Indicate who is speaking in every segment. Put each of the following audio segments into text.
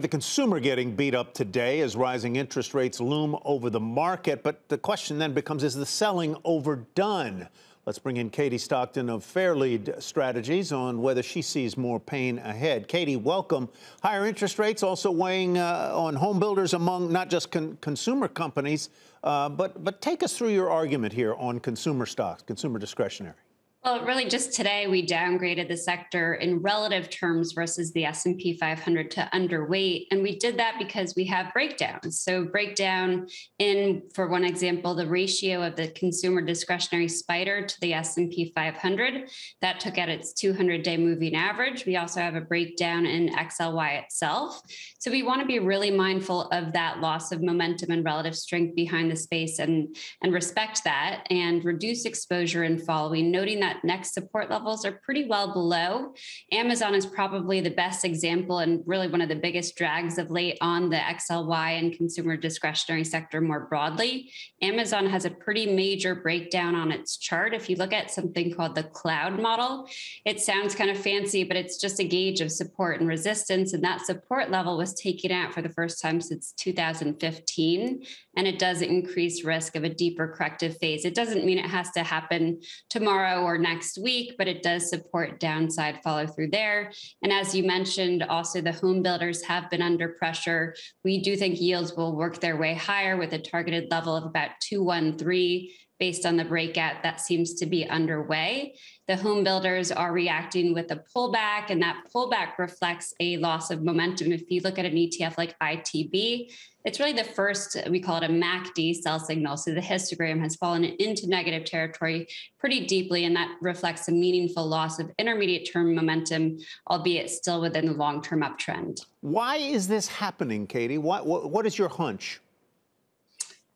Speaker 1: The consumer getting beat up today as rising interest rates loom over the market. But the question then becomes is the selling overdone? Let's bring in Katie Stockton of Fairlead Strategies on whether she sees more pain ahead. Katie, welcome. Higher interest rates also weighing uh, on home builders among not just con consumer companies, uh, but, but take us through your argument here on consumer stocks, consumer discretionary.
Speaker 2: Well, really, just today we downgraded the sector in relative terms versus the S&P 500 to underweight, and we did that because we have breakdowns. So, breakdown in, for one example, the ratio of the consumer discretionary spider to the S&P 500 that took out its 200-day moving average. We also have a breakdown in XLY itself. So, we want to be really mindful of that loss of momentum and relative strength behind the space, and and respect that, and reduce exposure in following, noting that next support levels are pretty well below. Amazon is probably the best example and really one of the biggest drags of late on the XLY and consumer discretionary sector more broadly. Amazon has a pretty major breakdown on its chart. If you look at something called the cloud model, it sounds kind of fancy, but it's just a gauge of support and resistance. And that support level was taken out for the first time since 2015. And it does increase risk of a deeper corrective phase. It doesn't mean it has to happen tomorrow or next week, but it does support downside follow through there. And as you mentioned, also the home builders have been under pressure. We do think yields will work their way higher with a targeted level of about 213 based on the breakout that seems to be underway. The home builders are reacting with a pullback, and that pullback reflects a loss of momentum. If you look at an ETF like ITB, it's really the first, we call it a MACD sell signal. So the histogram has fallen into negative territory pretty deeply, and that reflects a meaningful loss of intermediate term momentum, albeit still within the long term uptrend.
Speaker 1: Why is this happening, Katie? What, what, what is your hunch?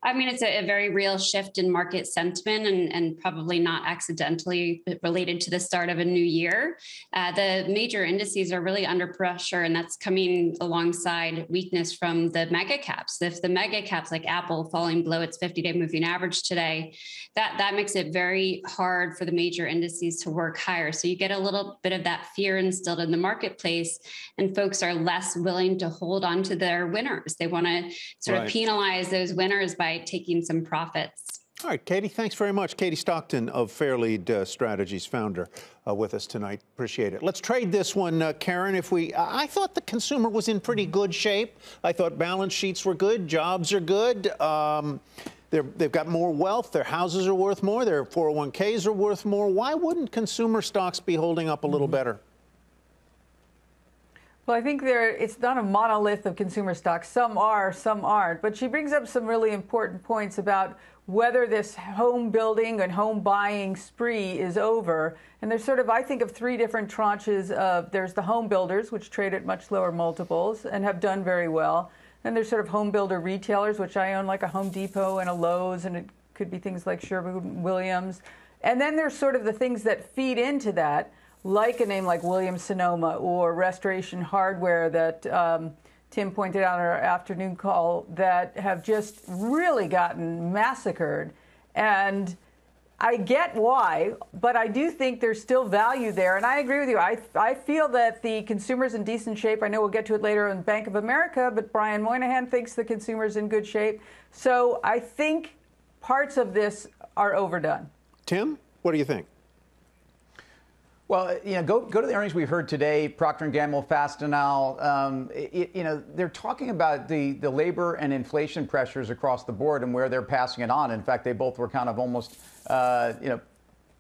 Speaker 2: I mean, it's a, a, very real shift in market sentiment and, and, probably not accidentally related to the start of a new year. Uh, the major indices are really under pressure, and that's coming alongside weakness from the mega caps. If the mega caps like Apple falling below its 50 day moving average today, that, that makes it very hard for the major indices to work higher. So you get a little bit of that fear instilled in the marketplace, and folks are less willing to hold on to their winners. They want to sort right. of penalize those winners by taking some profits.
Speaker 1: All right, Katie, thanks very much. Katie Stockton of Fairlead uh, Strategies, founder, uh, with us tonight. Appreciate it. Let's trade this one, uh, Karen. If we, I thought the consumer was in pretty good shape. I thought balance sheets were good, jobs are good. Um, they've got more wealth. Their houses are worth more. Their 401ks are worth more. Why wouldn't consumer stocks be holding up a little mm -hmm. better?
Speaker 3: Well, I think there it's not a monolith of consumer stocks. Some are, some aren't. But she brings up some really important points about whether this home building and home buying spree is over. And there's sort of, I think, of three different tranches of there's the home builders, which trade at much lower multiples and have done very well. Then there's sort of home builder retailers, which I own, like a Home Depot and a Lowe's, and it could be things like Sherwin Williams. And then there's sort of the things that feed into that like a name like Williams Sonoma or Restoration Hardware that um, Tim pointed out in our afternoon call that have just really gotten massacred. And I get why, but I do think there's still value there. And I agree with you. I, I feel that the consumer's in decent shape. I know we'll get to it later on Bank of America, but Brian Moynihan thinks the consumer's in good shape. So I think parts of this are overdone.
Speaker 1: Tim, what do you think?
Speaker 4: Well, you know, go, go to the earnings we heard today, Procter & Gamble, Fastenal. Um, it, you know, they're talking about the, the labor and inflation pressures across the board and where they're passing it on. In fact, they both were kind of almost, uh, you know,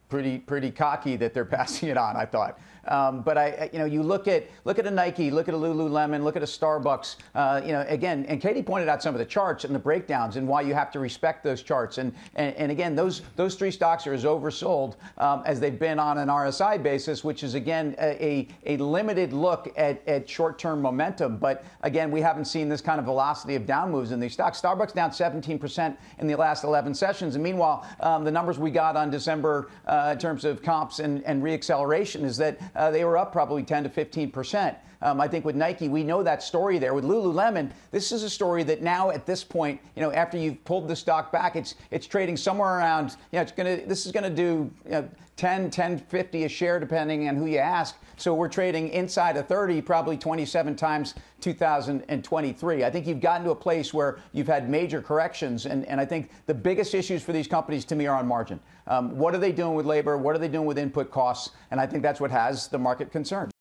Speaker 4: pretty pretty cocky that they're passing it on. I thought. Um, but I, you know, you look at look at a Nike, look at a Lululemon, look at a Starbucks. Uh, you know, again, and Katie pointed out some of the charts and the breakdowns and why you have to respect those charts. And and, and again, those those three stocks are as oversold um, as they've been on an RSI basis, which is again a, a, a limited look at, at short-term momentum. But again, we haven't seen this kind of velocity of down moves in these stocks. Starbucks down 17% in the last 11 sessions, and meanwhile, um, the numbers we got on December uh, in terms of comps and, and reacceleration is that uh, they were up probably 10 to 15 percent. Um, I think with Nike, we know that story there. With Lululemon, this is a story that now at this point, you know, after you've pulled the stock back, it's it's trading somewhere around, you know, it's gonna this is gonna do you know, 10, 10, 50 a share, depending on who you ask. So we're trading inside of 30, probably 27 times 2023. I think you've gotten to a place where you've had major corrections. And, and I think the biggest issues for these companies to me are on margin. Um, what are they doing with labor? What are they doing with input costs? And I think that's what has the market concerned.